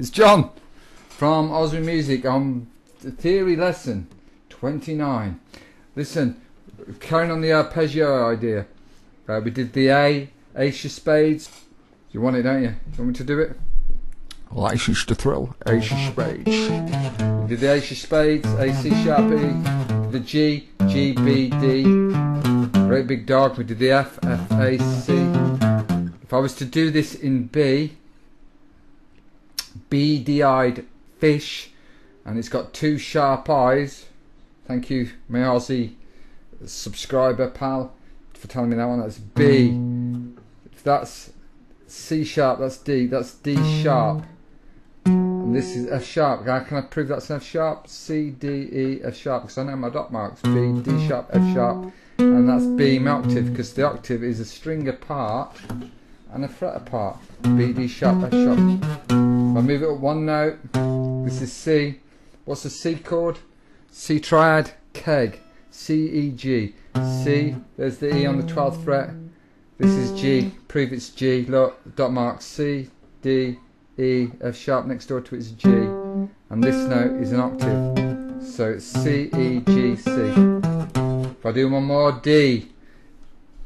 It's John from Oswin Music on the theory lesson 29. Listen, carrying on the arpeggio idea. Uh, we did the A, Ace of Spades. You want it, don't you? You want me to do it? License to thrill, Ace of Spades. We did the Ace of Spades, A, C sharp, E, the G, G, B, D. Great big dog. We did the F, F, A, C. If I was to do this in B, beady-eyed fish, and it's got two sharp eyes. Thank you, my Aussie subscriber pal, for telling me that one. That's B. That's C sharp, that's D. That's D sharp. And this is F sharp. Can I prove that's an F sharp? C, D, E, F sharp, because I know my dot marks. B, D sharp, F sharp. And that's B octave, because the octave is a string apart and a fret apart. B, D sharp, F sharp. I move it up one note, this is C. What's the C chord? C triad, keg. C, E, G. C, there's the E on the 12th fret. This is G, prove it's G. Look, dot mark C, D, E, F sharp next door to it is G. And this note is an octave. So it's C, E, G, C. If I do one more, D.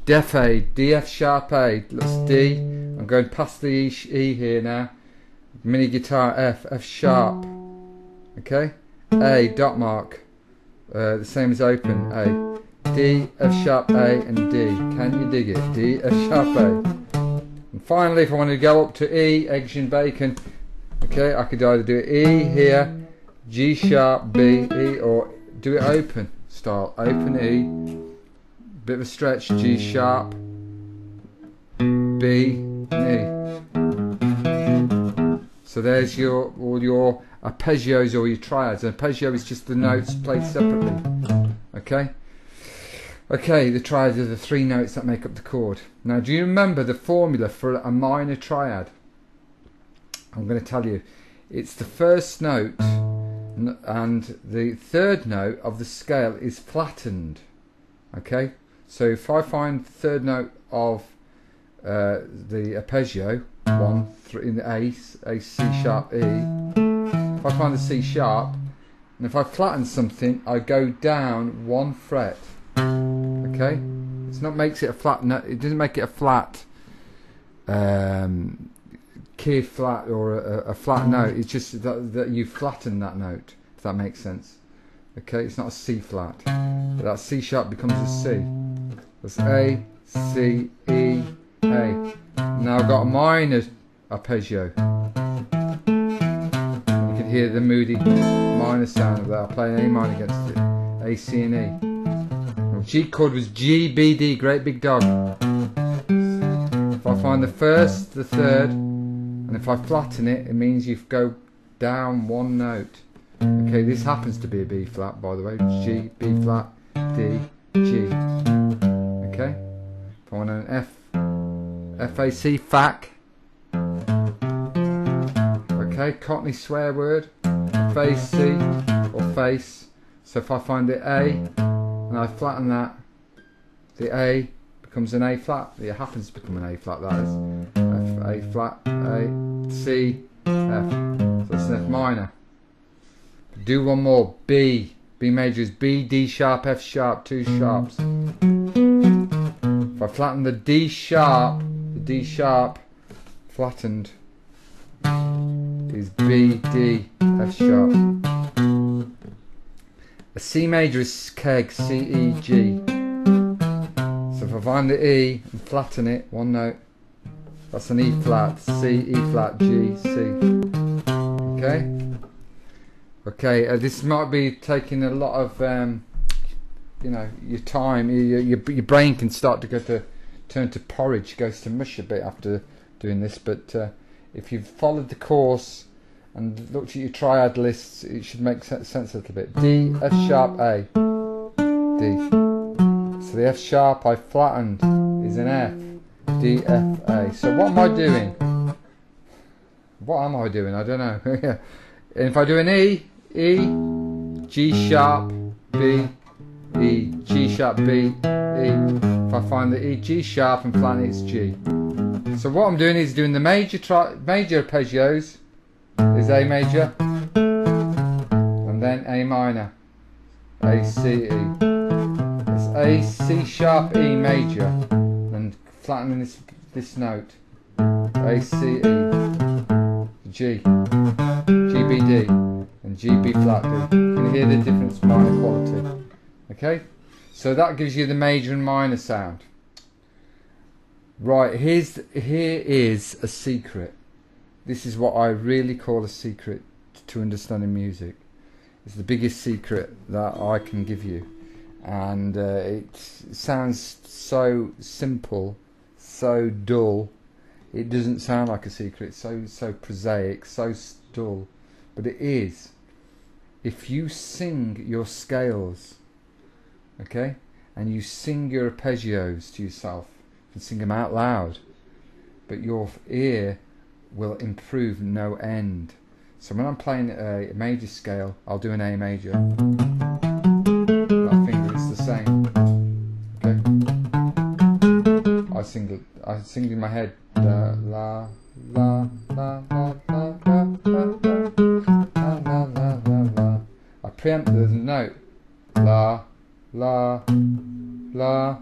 Def A, D F sharp A, that's D. I'm going past the e here now. Mini guitar F, F sharp. Okay? A, dot mark. Uh, the same as open A. D, F sharp A, and D. Can you dig it? D, F sharp A. And finally, if I want to go up to E, eggs and bacon, okay, I could either do E here, G sharp, B, E, or do it open style. Open E, bit of a stretch, G sharp, B, E. So there's your all your arpeggios or your triads. An arpeggio is just the notes played separately. Okay? Okay, the triads are the three notes that make up the chord. Now, do you remember the formula for a minor triad? I'm going to tell you. It's the first note and the third note of the scale is flattened. Okay? So if I find the third note of uh, the arpeggio, one, three in the A, A, C sharp, E, if I find the C sharp, and if I flatten something, I go down one fret. Okay? It's not makes it a flat note, it doesn't make it a flat um, key flat or a, a flat note. It's just that, that you flatten that note, if that makes sense. Okay, it's not a C flat. But that C sharp becomes a C. That's A, C, E, A. Now I've got a minor arpeggio. You can hear the moody minor sound of that. I play A minor against it. A, C, and E. G chord was G, B, D, great big dog. If I find the first, the third, and if I flatten it, it means you go down one note. Okay, this happens to be a B flat, by the way. G, B flat, D, G. Okay? If I want an F, F-A-C, FAC. Okay, Cockney swear word. Face C or face. So if I find the A and I flatten that, the A becomes an A flat. It happens to become an A flat, that is. F, A flat, A, C, F. So it's an F minor. Do one more. B. B major is B, D sharp, F sharp, two sharps. If I flatten the D sharp, D sharp flattened is B, D, F sharp. A C major is keg, C, E, G. So if I find the E and flatten it, one note, that's an E flat, C, E flat, G, C. Okay? Okay, uh, this might be taking a lot of, um, you know, your time. Your, your, your brain can start to go to turn to porridge, goes to mush a bit after doing this. But uh, if you've followed the course and looked at your triad lists, it should make sense a little bit. D, F sharp, A, D. So the F sharp I flattened is an F, D, F, A. So what am I doing? What am I doing? I don't know. and if I do an E, E, G sharp, B, E, G sharp, B, E. If I find the E, G sharp and flatten it's G. So what I'm doing is doing the major tri major arpeggios is A major, and then A minor, A C E. It's A C sharp E major, and flattening this this note, A C E, G, G B D, and G B flat D. You can hear the difference minor quality. Okay, so that gives you the major and minor sound. Right, here's here is a secret. This is what I really call a secret to understanding music. It's the biggest secret that I can give you, and uh, it sounds so simple, so dull. It doesn't sound like a secret. It's so so prosaic, so dull, but it is. If you sing your scales, okay, and you sing your arpeggios to yourself and sing them out loud, but your ear will improve no end. So when I'm playing a major scale, I'll do an A major. That finger, it's the same. Okay. I sing it. I sing in my head. La la la la la la la la la la la la. I preempt the note. La la la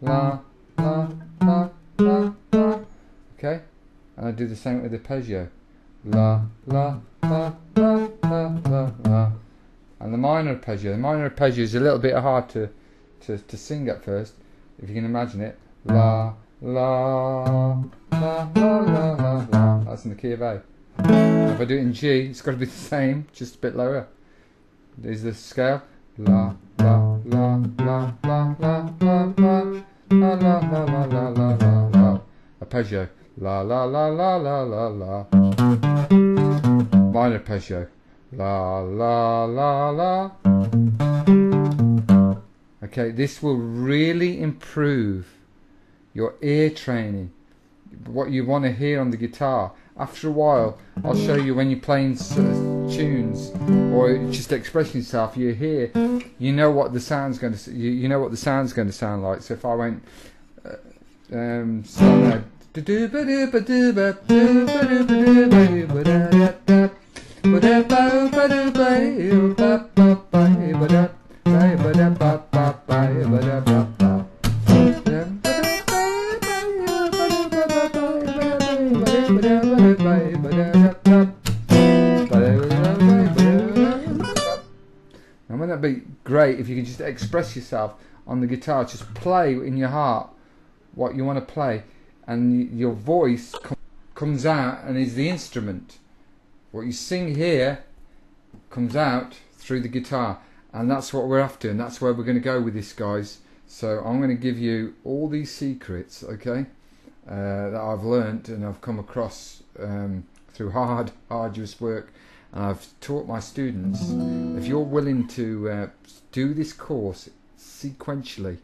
la la la la la. Okay, and I do the same with the arpeggio. La la la la la la la. And the minor arpeggio. The minor arpeggio is a little bit hard to to, to sing at first, if you can imagine it. La la la la la la. That's in the key of A. If I do it in G, it's got to be the same, just a bit lower. There's the scale. La la la la la la la la la la la la la la la. Arpeggio. La la la la la la la. Minor arpeggio. La la la la. Okay, this will really improve your ear training. What you want to hear on the guitar. After a while, I'll show you when you're playing tunes or just expressing yourself. You hear, you know what the sound's going to. You, you know what the sound's going to sound like. So if I went, uh, um, wouldn't that be great if you could just express yourself on the guitar? Just play in your heart what you want to play, and your voice com- comes out and is the instrument. What you sing here comes out through the guitar, and that's what we're after, and that's where we're going to go with this, guys. So I'm going to give you all these secrets, okay, uh, that I've learnt and I've come across um, through hard, arduous work, I've taught my students. If you're willing to uh, do this course sequentially,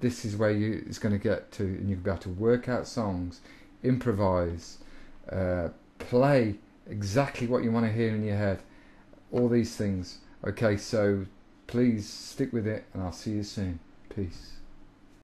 this is where you it's going to get to, and you'll be able to work out songs, improvise, uh, play exactly what you want to hear in your head, all these things. Okay, so please stick with it, and I'll see you soon. Peace.